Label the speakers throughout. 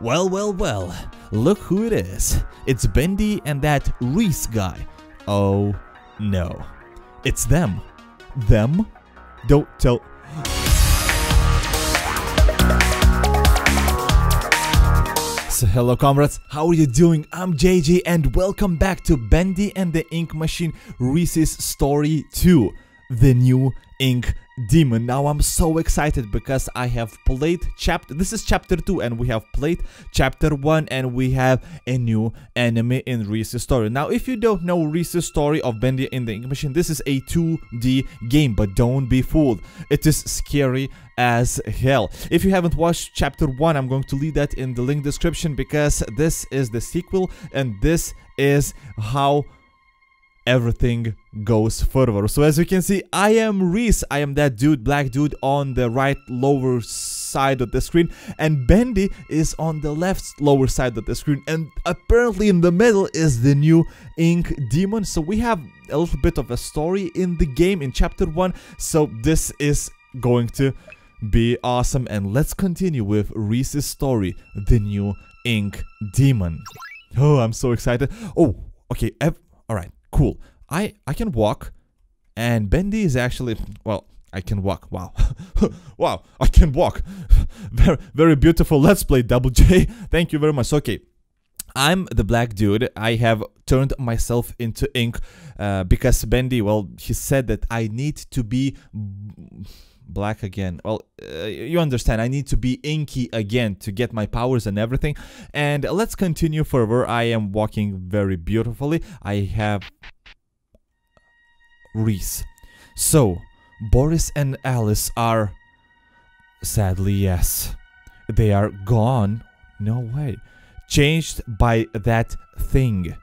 Speaker 1: Well, well, well, look who it is. It's Bendy and that Reese guy. Oh no. It's them. Them? Don't tell. So hello comrades, how are you doing? I'm JJ and welcome back to Bendy and the Ink Machine Reese's Story 2, the new ink demon. Now i'm so excited because i have played chapter this is chapter 2 and we have played chapter 1 and we have a new enemy in reese's story. Now if you don't know reese's story of bendy in the ink machine this is a 2d game but don't be fooled. It is scary as hell. If you haven't watched chapter 1 i'm going to leave that in the link description because this is the sequel and this is how everything goes further. So as you can see, I am Reese. I am that dude, black dude on the right lower side of the screen and Bendy is on the left lower side of the screen and apparently in the middle is the new ink demon. So we have a little bit of a story in the game in chapter 1. So this is going to be awesome and let's continue with Reese's story, the new ink demon. Oh, I'm so excited. Oh, okay. All right cool. I, I can walk, and Bendy is actually, well, I can walk. Wow. wow, I can walk. very, very beautiful. Let's play Double J. Thank you very much. Okay. I'm the black dude. I have turned myself into ink uh, because Bendy, well, he said that I need to be black again. Well, uh, you understand, I need to be inky again to get my powers and everything. And let's continue further. I am walking very beautifully. I have Reese. So, Boris and Alice are... Sadly, yes. They are gone. No way. Changed by that thing.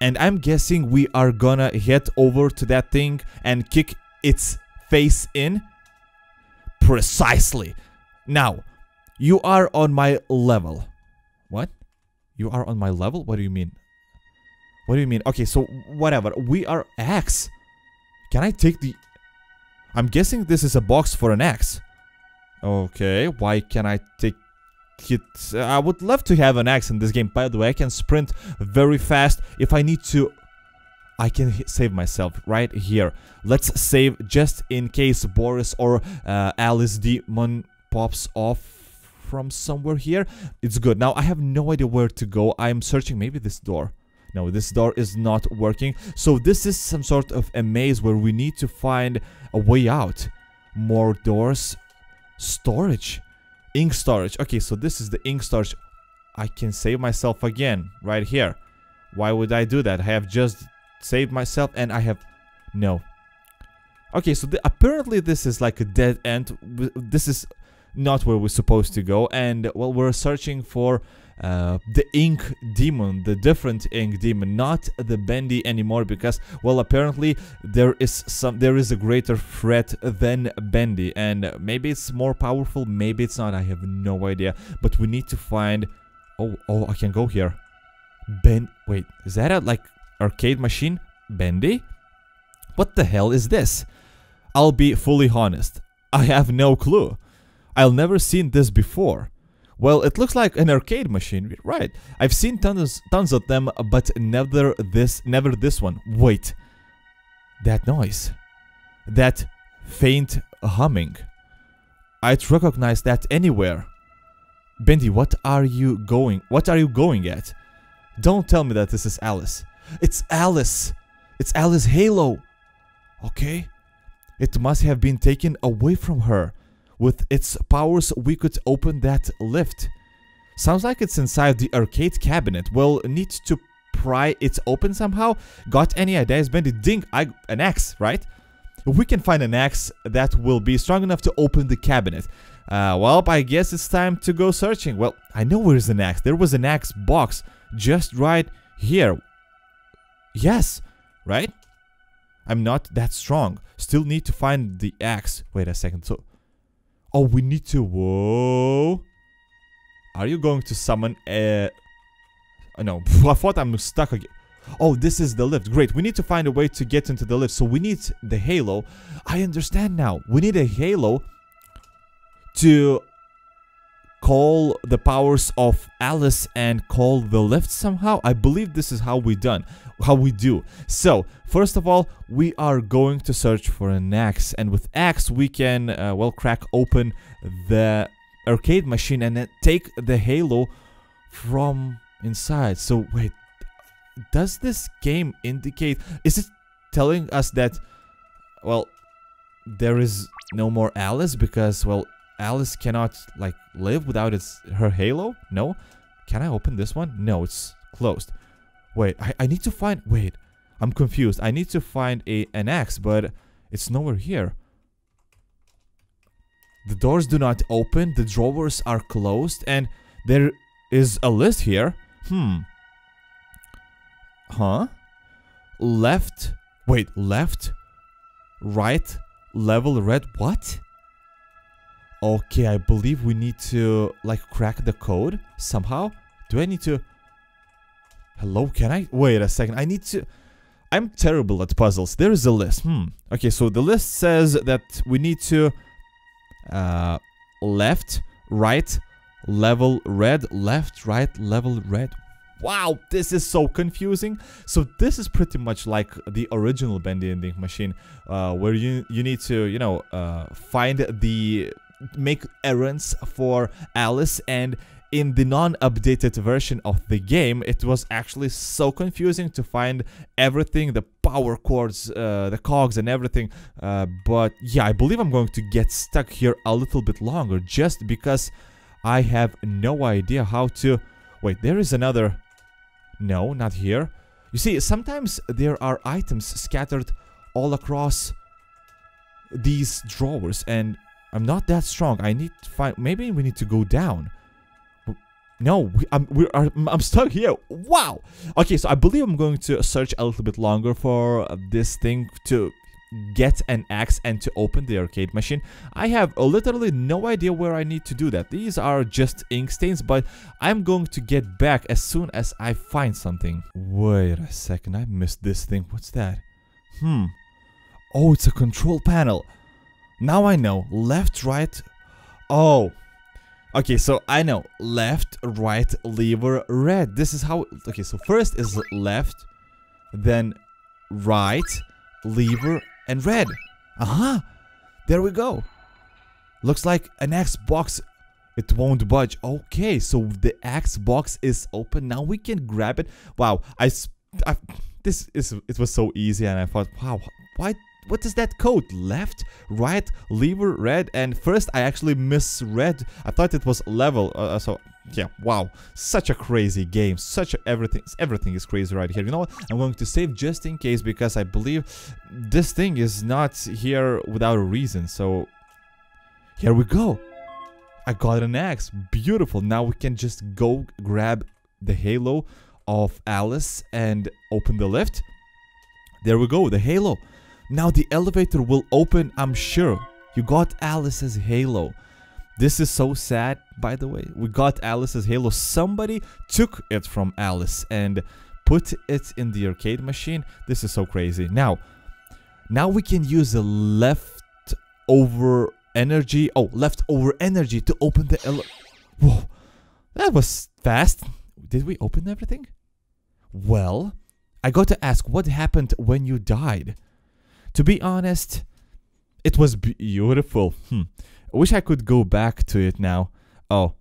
Speaker 1: And I'm guessing we are gonna head over to that thing and kick its face in? Precisely. Now, you are on my level. What? You are on my level? What do you mean? What do you mean? Okay, so whatever. We are X. Can I take the... I'm guessing this is a box for an X. Okay, why can I take it? I would love to have an X in this game. By the way, I can sprint very fast. If I need to I can save myself right here. Let's save just in case Boris or uh, Alice Demon pops off from somewhere here. It's good. Now, I have no idea where to go. I'm searching maybe this door. No, this door is not working. So this is some sort of a maze where we need to find a way out. More doors. Storage. Ink storage. Okay, so this is the ink storage. I can save myself again right here. Why would I do that? I have just saved myself and I have... No. Okay, so the, apparently this is like a dead end. This is not where we're supposed to go. And, well, we're searching for uh, the ink demon, the different ink demon, not the bendy anymore because, well, apparently there is some, there is a greater threat than bendy. And maybe it's more powerful, maybe it's not, I have no idea. But we need to find... Oh, oh, I can go here. Ben... Wait, is that a, like, arcade machine? Bendy? What the hell is this? I'll be fully honest. I have no clue. I've never seen this before. Well, it looks like an arcade machine, right? I've seen tons, tons of them, but never this, never this one. Wait, that noise, that faint humming. I'd recognize that anywhere. Bendy, what are you going? What are you going at? Don't tell me that this is Alice. It's Alice. It's Alice Halo. Okay. It must have been taken away from her. With its powers, we could open that lift. Sounds like it's inside the arcade cabinet. We'll need to pry it open somehow. Got any ideas, Bendy? Ding, I, an axe, right? We can find an axe that will be strong enough to open the cabinet. Uh, well, I guess it's time to go searching. Well, I know where's an axe. There was an axe box just right here. Yes, right? I'm not that strong. Still need to find the axe. Wait a second. So, oh, we need to. Whoa. Are you going to summon a? Uh, no, I thought I'm stuck again. Oh, this is the lift. Great. We need to find a way to get into the lift. So we need the halo. I understand now. We need a halo to call the powers of Alice and call the lift somehow. I believe this is how we done, how we do. So first of all, we are going to search for an axe, and with axe we can uh, well crack open the arcade machine and take the halo from inside. So wait, does this game indicate? Is it telling us that? Well, there is no more Alice because well Alice cannot like live without its her halo? No? Can I open this one? No, it's closed. Wait, I, I need to find wait. I'm confused. I need to find a an axe, but it's nowhere here. The doors do not open, the drawers are closed, and there is a list here. Hmm. Huh? Left. Wait, left, right, level red. What? Okay, I believe we need to like crack the code somehow. Do I need to... Hello, can I? Wait a second, I need to... I'm terrible at puzzles. There is a list. Hmm. Okay, so the list says that we need to... Uh, left, right, level red, left, right, level red. Wow, this is so confusing. So this is pretty much like the original Bendy Ending machine, uh, where you you need to you know uh, find the make errands for Alice and in the non-updated version of the game it was actually so confusing to find everything the power cords uh, the cogs and everything. Uh, but yeah i believe i'm going to get stuck here a little bit longer just because i have no idea how to wait there is another no not here. You see sometimes there are items scattered all across these drawers and I'm not that strong. I need to find... Maybe we need to go down. No, we, I'm, we are, I'm stuck here. Wow. Okay, so I believe I'm going to search a little bit longer for this thing to get an axe and to open the arcade machine. I have literally no idea where I need to do that. These are just ink stains, but I'm going to get back as soon as I find something. Wait a second, I missed this thing. What's that? Hmm. Oh, it's a control panel. Now I know. Left, right. Oh. Okay, so I know. Left, right, lever, red. This is how... Okay, so first is left, then right, lever, and red. Aha! There we go. Looks like an Xbox. It won't budge. Okay, so the Xbox is open. Now we can grab it. Wow, I... I this is... It was so easy and I thought, wow, why what is that code? Left, right, lever, red, and first I actually misread. I thought it was level, uh, uh, so yeah, wow, such a crazy game, such a everything, everything is crazy right here. You know what, I'm going to save just in case because I believe this thing is not here without a reason, so here we go. I got an axe, beautiful, now we can just go grab the halo of Alice and open the lift. There we go, the halo. Now the elevator will open, I'm sure. You got Alice's halo. This is so sad, by the way. We got Alice's halo. Somebody took it from Alice and put it in the arcade machine. This is so crazy. Now, now we can use a leftover energy. Oh, leftover energy to open the ele- Whoa, that was fast. Did we open everything? Well, I got to ask what happened when you died. To be honest, it was beautiful. Hmm. I wish I could go back to it now. Oh,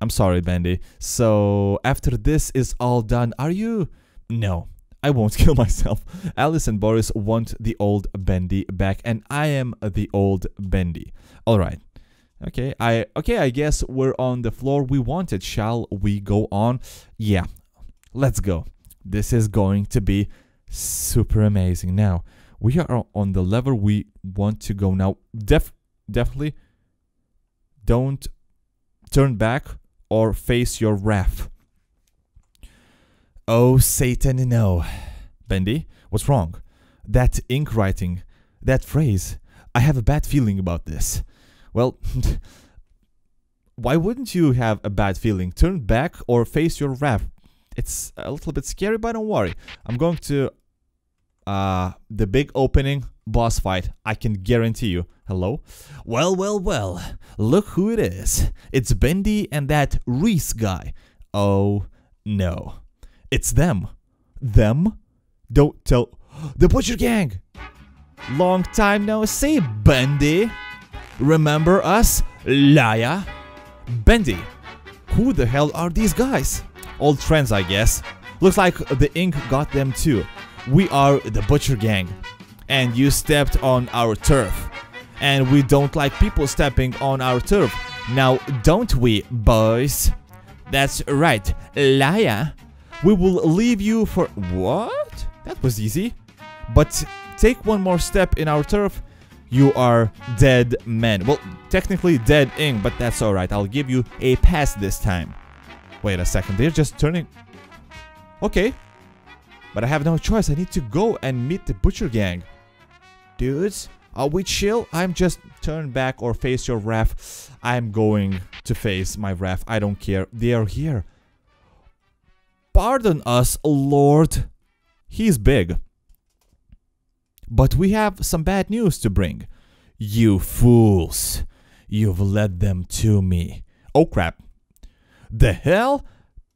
Speaker 1: I'm sorry, Bendy. So, after this is all done, are you... No, I won't kill myself. Alice and Boris want the old Bendy back, and I am the old Bendy. Alright. Okay, I okay, I guess we're on the floor we wanted. Shall we go on? Yeah, let's go. This is going to be super amazing. Now, we are on the level we want to go. Now def definitely don't turn back or face your wrath. Oh satan no. Bendy what's wrong? That ink writing that phrase i have a bad feeling about this. Well why wouldn't you have a bad feeling? Turn back or face your wrath. It's a little bit scary but don't worry. I'm going to uh, the big opening boss fight. I can guarantee you. Hello? Well, well, well. Look who it is. It's Bendy and that Reese guy. Oh, no. It's them. Them? Don't tell. The Butcher Gang! Long time no see, Bendy. Remember us? Laya? Bendy. Who the hell are these guys? Old friends, I guess. Looks like the ink got them too. We are the Butcher Gang. And you stepped on our turf. And we don't like people stepping on our turf. Now, don't we, boys? That's right, Laya. We will leave you for... What? That was easy. But take one more step in our turf, you are dead man. Well, technically dead ink, but that's alright. I'll give you a pass this time. Wait a second, they're just turning... Okay. But I have no choice, I need to go and meet the Butcher Gang. Dudes, are we chill? I'm just turn back or face your wrath. I'm going to face my wrath. I don't care. They are here. Pardon us, Lord. He's big. But we have some bad news to bring. You fools. You've led them to me. Oh crap. The hell?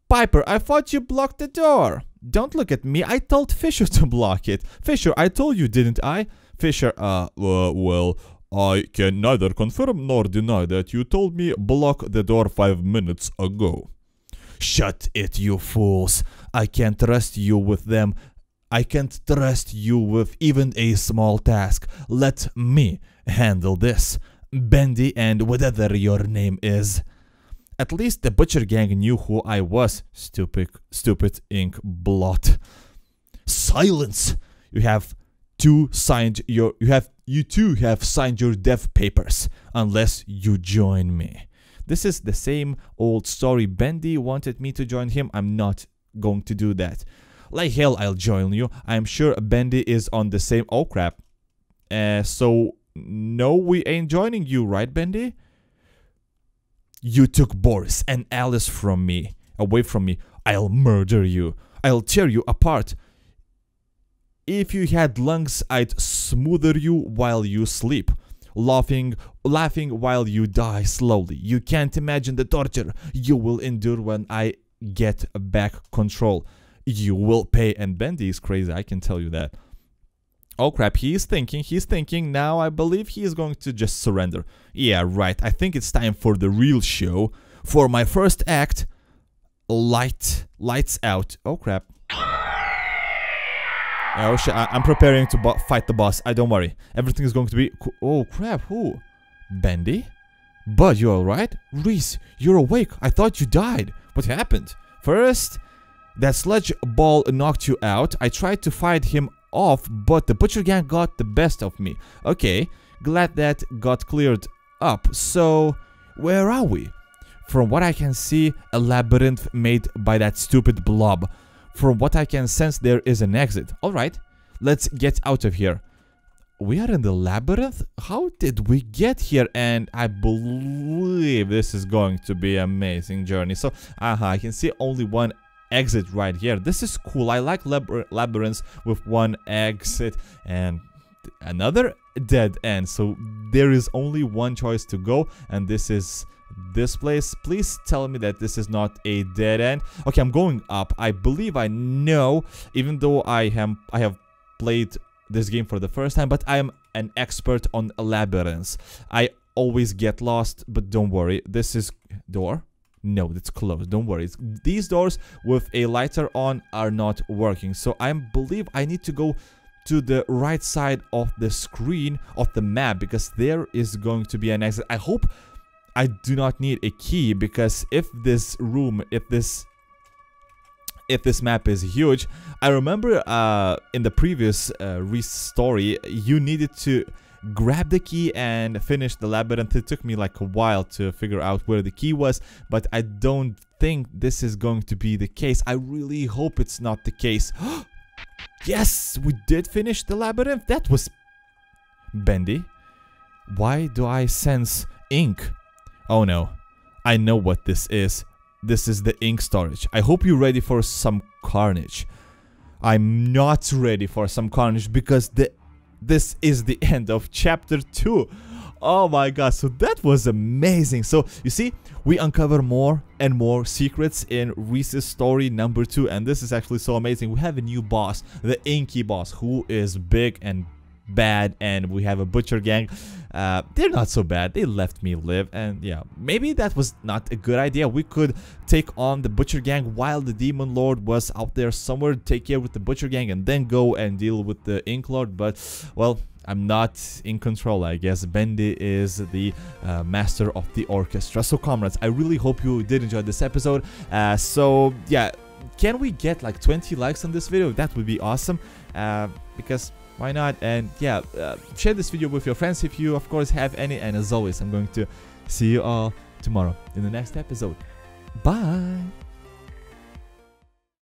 Speaker 1: Piper, I thought you blocked the door. Don't look at me. I told Fisher to block it. Fisher, I told you, didn't I? Fisher, uh, uh well, I can neither confirm nor deny that you told me block the door five minutes ago. Shut it, you fools. I can't trust you with them. I can't trust you with even a small task. Let me handle this. Bendy and whatever your name is. At least the Butcher Gang knew who I was, stupid, stupid ink blot. Silence! You have two signed your, you have, you two have signed your death papers, unless you join me. This is the same old story. Bendy wanted me to join him. I'm not going to do that. Like hell, I'll join you. I'm sure Bendy is on the same. Oh crap. Uh, so no, we ain't joining you, right, Bendy? You took Boris and Alice from me, away from me. I'll murder you. I'll tear you apart. If you had lungs, I'd smother you while you sleep laughing laughing while you die slowly. You can't imagine the torture you will endure when I get back control. You will pay and Bendy is crazy, I can tell you that. Oh crap, he's thinking, he's thinking, now I believe he is going to just surrender. Yeah, right, I think it's time for the real show. For my first act, light, lights out. Oh crap. Oh shit, I am preparing to fight the boss. I don't worry. Everything is going to be... Oh crap, who? Bendy? Bud, you alright? Reese, you're awake. I thought you died. What happened? First, that sledge ball knocked you out. I tried to fight him off, but the Butcher Gang got the best of me. Okay, glad that got cleared up. So, where are we? From what I can see, a labyrinth made by that stupid blob. From what I can sense, there is an exit. Alright, let's get out of here. We are in the labyrinth? How did we get here? And I believe this is going to be an amazing journey. So, uh -huh, I can see only one exit right here. This is cool. I like labyrinths with one exit and another dead end. So there is only one choice to go and this is this place. Please tell me that this is not a dead end. Okay, I'm going up. I believe I know, even though I am I have played this game for the first time, but I am an expert on labyrinths. I always get lost, but don't worry. This is door. No, it's closed. Don't worry. It's, these doors with a lighter on are not working. So I believe I need to go to the right side of the screen of the map because there is going to be an exit. I hope I do not need a key because if this room, if this if this map is huge, I remember uh, in the previous uh, story, you needed to grab the key and finish the labyrinth. It took me like a while to figure out where the key was, but I don't think this is going to be the case. I really hope it's not the case. yes, we did finish the labyrinth. That was bendy. Why do I sense ink? Oh no, I know what this is. This is the ink storage. I hope you're ready for some carnage. I'm not ready for some carnage because the this is the end of chapter 2. Oh my god, so that was amazing. So, you see, we uncover more and more secrets in Reese's story number 2 and this is actually so amazing. We have a new boss, the Inky boss, who is big and bad and we have a butcher gang uh, they're not so bad they left me live and yeah maybe that was not a good idea we could take on the butcher gang while the demon lord was out there somewhere take care with the butcher gang and then go and deal with the ink lord but well I'm not in control, I guess. Bendy is the uh, master of the orchestra. So, comrades, I really hope you did enjoy this episode. Uh, so, yeah, can we get like 20 likes on this video? That would be awesome. Uh, because why not? And yeah, uh, share this video with your friends if you, of course, have any. And as always, I'm going to see you all tomorrow in the next episode. Bye!